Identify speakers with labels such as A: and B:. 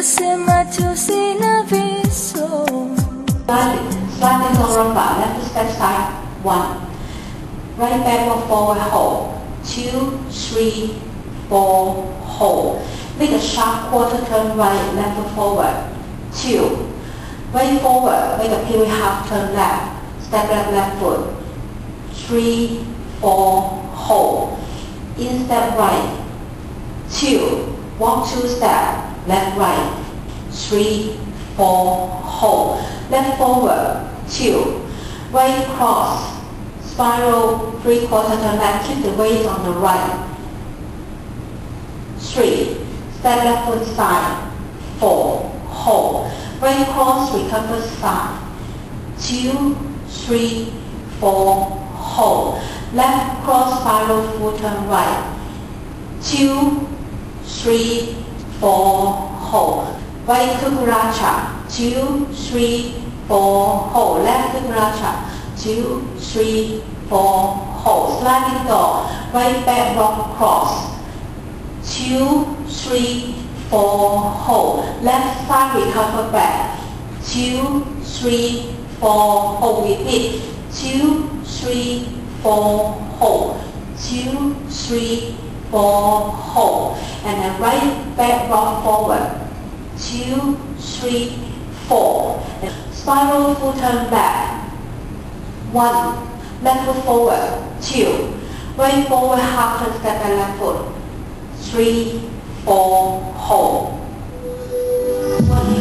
A: Decima to Sinaviso.
B: Sliding, sliding on rumba, left step side, one. Right backward forward hold, two, three, four, hold. Make a sharp quarter turn right, left forward, two. Right forward, make a pivot half turn left, step left, left foot, three, four, hold. In step right, two. Walk two step, left, right, three, four, hold. Left forward, two. Right cross, spiral, three quarter turn left, keep the weight on the right. Three, step left foot side, four, hold. Right cross, recover side. Two, three, four, hold. Left cross spiral full turn right. Two, three, four, hold. Right Cucaracha. Two, three, four, hold. Left Cucaracha. Two, three, four, hold. Sliding door. Right back rock cross. Two, three, four, hold. Left side recover back. Two, three, four, hold. Repeat. Two, three, four, hold. Two, three, four, hold. And then right back rock forward. Two, three, four. And spiral full turn back. One. Left foot forward. Two. Right forward half turn step and left foot. Three, four, hold. One,